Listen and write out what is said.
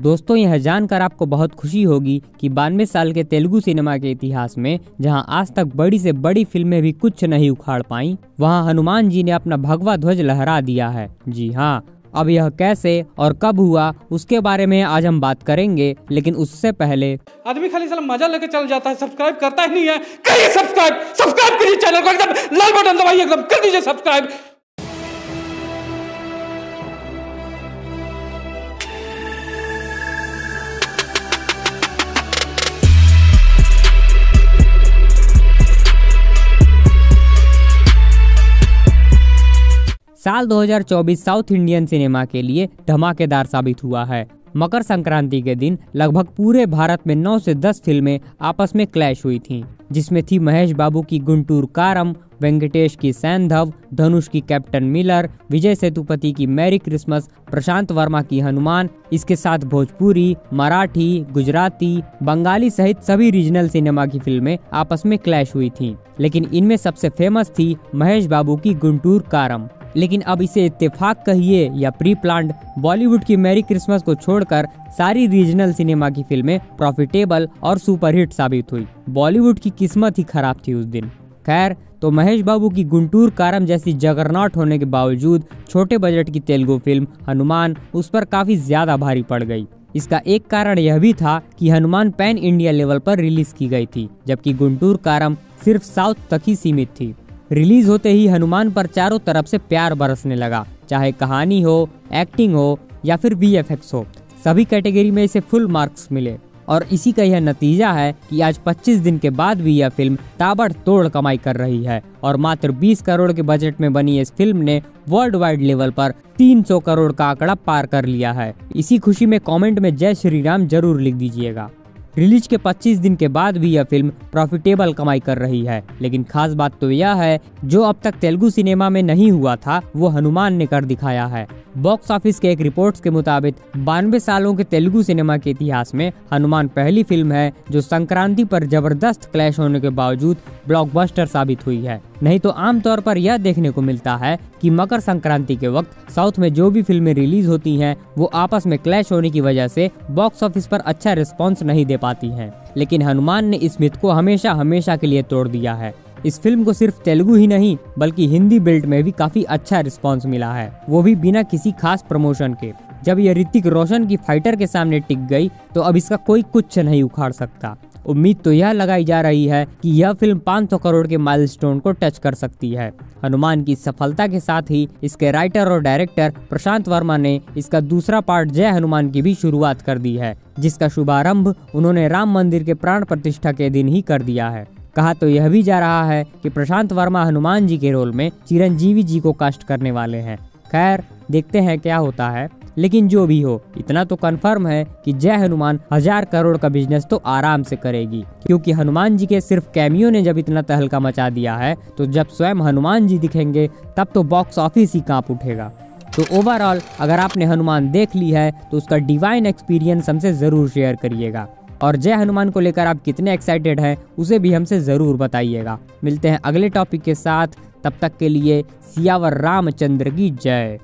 दोस्तों, यह जानकर आपको बहुत खुशी होगी कि बानवे साल के तेलुगु सिनेमा के इतिहास में, जहाँ आज तक बड़ी से बड़ी फ़िल्में भी कुछ नहीं उखाड़ पाई, वहाँ हनुमान जी ने अपना भगवा ध्वज लहरा दिया है। जी हाँ अब यह कैसे और कब हुआ, उसके बारे में आज हम बात करेंगे, लेकिन उससे पहले आदमी खाली साला मज़ा लेके चल जाता है, सब्सक्राइब करता ही नहीं है। सब्सक्राइब सब्सक्राइब करिए चैनल को, एकदम लाल बटन दबाइए, एकदम कर दीजिए सब्सक्राइब। साल 2024 साउथ इंडियन सिनेमा के लिए धमाकेदार साबित हुआ है। मकर संक्रांति के दिन लगभग पूरे भारत में 9 से 10 फ़िल्में आपस में क्लैश हुई थीं, जिसमें थी महेश बाबू की गुंटूर कारम वेंकटेश की सैंधव धनुष की कैप्टन मिलर विजय सेतुपति की मैरी क्रिसमस प्रशांत वर्मा की हनुमान इसके साथ भोजपुरी मराठी गुजराती बंगाली सहित सभी रीजनल सिनेमा की फ़िल्में आपस में क्लैश हुई थीं, लेकिन इनमें सबसे फ़ेमस थी महेश बाबू की गुंटूर कारम। लेकिन अब इसे इत्तेफाक कहिए या प्री प्लान्ड बॉलीवुड की मैरी क्रिसमस को छोड़कर सारी रीजनल सिनेमा की फ़िल्में प्रॉफिटेबल और सुपरहिट साबित हुई। बॉलीवुड की किस्मत ही खराब थी उस दिन। खैर तो महेश बाबू की गुंटूर कारम जैसी जगरनाट होने के बावजूद छोटे बजट की तेलुगु फ़िल्म हनुमान उस पर काफ़ी ज़्यादा भारी पड़ गई। इसका एक कारण यह भी था कि हनुमान पैन इंडिया लेवल पर रिलीज़ की गई थी, जबकि गुंटूर कारम सिर्फ़ साउथ तक ही सीमित थी। रिलीज़ होते ही हनुमान पर चारों तरफ़ से प्यार बरसने लगा, चाहे कहानी हो, एक्टिंग हो, या फिर वी हो। सभी कैटेगरी में इसे फुल मार्क्स मिले। और इसी का यह नतीजा है कि आज 25 दिन के बाद भी यह फ़िल्म ताबड़तोड़ कमाई कर रही है, और मात्र 20 करोड़ के बजट में बनी इस फ़िल्म ने वर्ल्ड वाइड लेवल पर 300 करोड़ का आंकड़ा पार कर लिया है। इसी खुशी में कमेंट में जय श्री राम ज़रूर लिख दीजिएगा। रिलीज़ के 25 दिन के बाद भी यह फ़िल्म प्रॉफिटेबल कमाई कर रही है। लेकिन खास बात तो यह है, जो अब तक तेलुगु सिनेमा में नहीं हुआ था, वो हनुमान ने कर दिखाया है। बॉक्स ऑफ़िस के एक रिपोर्ट्स के मुताबिक, बानवे सालों के तेलुगु सिनेमा के इतिहास में हनुमान पहली फ़िल्म है जो संक्रांति पर ज़बरदस्त क्लैश होने के बावजूद ब्लॉकबस्टर साबित हुई है। नहीं तो आमतौर पर यह देखने को मिलता है कि मकर संक्रांति के वक्त साउथ में जो भी फ़िल्में रिलीज़ होती हैं, वो आपस में क्लैश होने की वजह से बॉक्स ऑफ़िस पर अच्छा रिस्पॉन्स नहीं दे पाती हैं। लेकिन हनुमान ने इस मिथ को हमेशा हमेशा के लिए तोड़ दिया है। इस फ़िल्म को सिर्फ़ तेलुगु ही नहीं, बल्कि हिंदी बेल्ट में भी काफ़ी अच्छा रिस्पॉन्स मिला है। वो भी बिना किसी खास प्रमोशन के। जब ये ऋतिक रोशन की फाइटर के सामने टिक गई तो अब इसका कोई कुछ नहीं उखाड़ सकता। उम्मीद तो यह लगाई जा रही है कि यह फ़िल्म 500 करोड़ के माइलस्टोन को टच कर सकती है। हनुमान की सफलता के साथ ही इसके राइटर और डायरेक्टर प्रशांत वर्मा ने इसका दूसरा पार्ट जय हनुमान की भी शुरुआत कर दी है, जिसका शुभारंभ उन्होंने राम मंदिर के प्राण प्रतिष्ठा के दिन ही कर दिया है। कहा तो यह भी जा रहा है कि प्रशांत वर्मा हनुमान जी के रोल में चिरंजीवी जी को कास्ट करने वाले हैं। खैर, देखते हैं क्या होता है। लेकिन जो भी हो, इतना तो कंफर्म है कि जय हनुमान हज़ार करोड़ का बिज़नेस तो आराम से करेगी। क्योंकि हनुमान जी के सिर्फ़ कैमियो ने जब इतना तहलका मचा दिया है तो जब स्वयं हनुमान जी दिखेंगे, तब तो बॉक्स ऑफ़िस ही काँप उठेगा। तो ओवरऑल अगर आपने हनुमान देख ली है तो उसका डिवाइन एक्सपीरियंस हमसे ज़रूर शेयर करिएगा। और जय हनुमान को लेकर आप कितने एक्साइटेड हैं, उसे भी हमसे ज़रूर बताइएगा। मिलते हैं अगले टॉपिक के साथ, तब तक के लिए सियावर रामचंद्र की जय।